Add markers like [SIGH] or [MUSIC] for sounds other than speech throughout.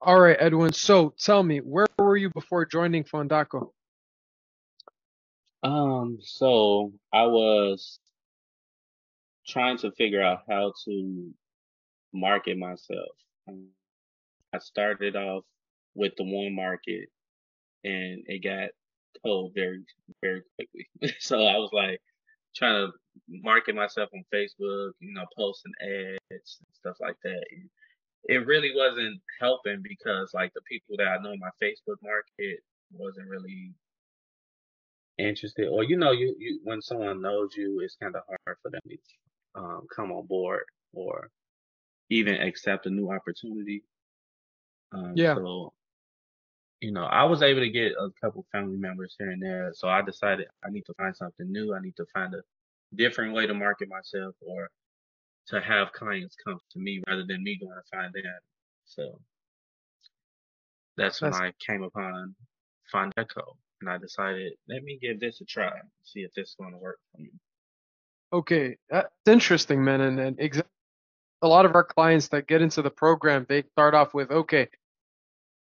All right, Edwin. So tell me, where were you before joining Fondako? Um, so I was trying to figure out how to market myself. Um, I started off with the one market and it got cold very, very quickly. [LAUGHS] So I was like trying to market myself on Facebook, you know, posting ads and stuff like that. And it really wasn't helping because like the people that I know in my Facebook market wasn't really interested. Or you know you, you when someone knows you it's kind of hard for them to um, come on board or even accept a new opportunity. Um, Yeah. so you know i was able to get a couple family members here and there so i decided i need to find something new. I need to find a different way to market myself or to have clients come to me rather than me going to find them so that's when i came upon Fondako and i decided let me give this a try see if this is going to work for me okay. That's interesting, man. And and exa- a lot of our clients that get into the program, they start off with, okay,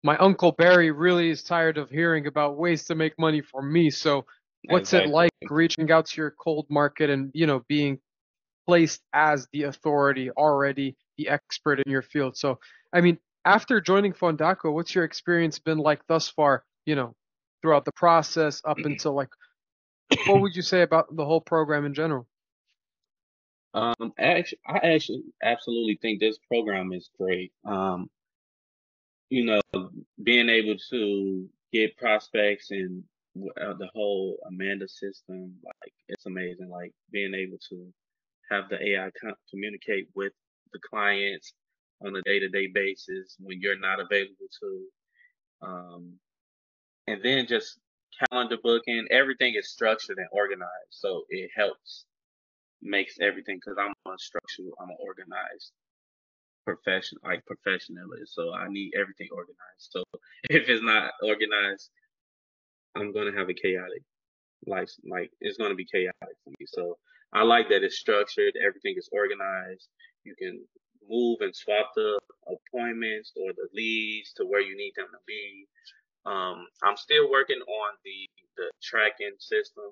my uncle Barry really is tired of hearing about ways to make money for me. So what's it like reaching out to your cold market and, you know, being placed as the authority already, the expert in your field? So, I mean, after joining Fondako, what's your experience been like thus far, you know, throughout the process up until like, what would you say about the whole program in general? Um, actually, I actually absolutely think this program is great. Um, you know, being able to get prospects and uh, the whole Amanda system, like it's amazing. Like being able to have the AI co- communicate with the clients on a day-to-day basis when you're not available to. Um, and then just calendar booking, everything is structured and organized, so it helps makes everything because I'm unstructured, I'm organized profession like professionally. So I need everything organized. So [LAUGHS] if it's not organized, I'm gonna have a chaotic life. Like it's gonna be chaotic for me. So I like that it's structured, everything is organized. You can move and swap the appointments or the leads to where you need them to be. Um, I'm still working on the the tracking system.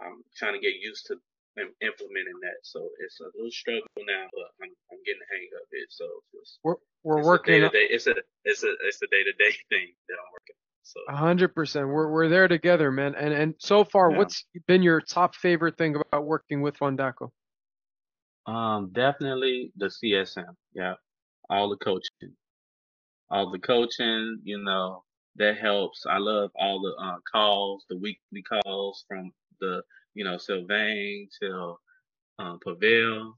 I'm trying to get used to implementing that. So it's a little struggle now, but I'm I'm getting the hang of it. So it's We're we're it's a working to day. It's a it's a it's a day to day thing that I'm working. on. So a hundred percent. We're we're there together, man. And and so far, yeah. what's been your top favorite thing about working with Fondako? Um, definitely the CSM. Yeah, all the coaching, all the coaching. You know that helps. I love all the uh, calls, the weekly calls from the you know Sylvain till um, Pavel.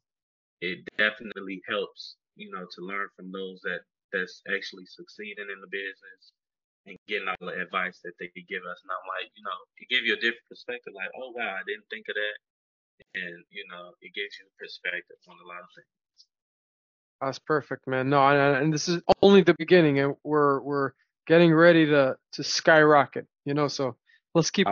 It definitely helps. You know to learn from those that that's actually succeeding in the business and getting all the advice that they could give us. And I'm like, you know, it give you a different perspective. Like, oh wow, I didn't think of that. And you know, it gives you perspective on a lot of things. That's perfect, man. No, and, and this is only the beginning, and we're we're getting ready to to skyrocket. You know, so let's keep